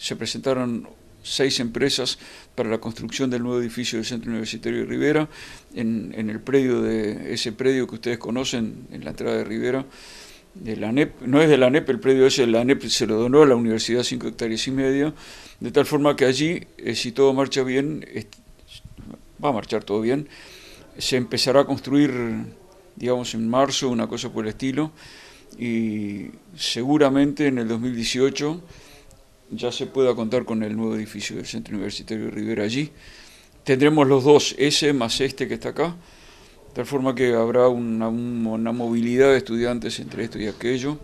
se presentaron seis empresas para la construcción del nuevo edificio del Centro Universitario de Rivera, en, el predio de ese predio que ustedes conocen, en la entrada de Rivera, de la ANEP, no es de la ANEP, el predio ese, la ANEP se lo donó a la Universidad 5 hectáreas y media, de tal forma que allí, eh, si todo marcha bien, va a marchar todo bien, se empezará a construir, digamos, en marzo, una cosa por el estilo, y seguramente en el 2018 ya se pueda contar con el nuevo edificio del Centro Universitario de Rivera allí. Tendremos los dos, ese más este que está acá, de tal forma que habrá una, movilidad de estudiantes entre esto y aquello.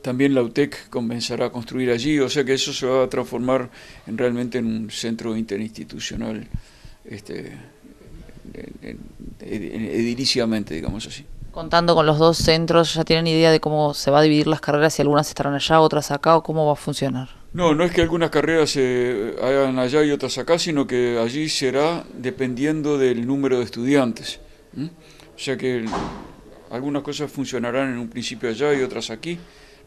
También la UTEC comenzará a construir allí, o sea que eso se va a transformar en, realmente en un centro interinstitucional este, ediliciamente, digamos así. Contando con los dos centros, ¿ya tienen idea de cómo se va a dividir las carreras, si algunas estarán allá, otras acá, o cómo va a funcionar? No, no es que algunas carreras se hagan allá y otras acá, sino que allí será dependiendo del número de estudiantes. O sea que algunas cosas funcionarán en un principio allá y otras aquí,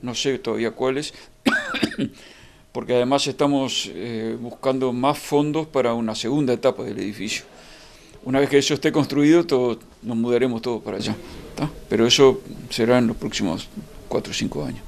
no sé todavía cuáles, porque además estamos eh, buscando más fondos para una segunda etapa del edificio. Una vez que eso esté construido, todo, nos mudaremos todos para allá. Pero eso será en los próximos cuatro o cinco años.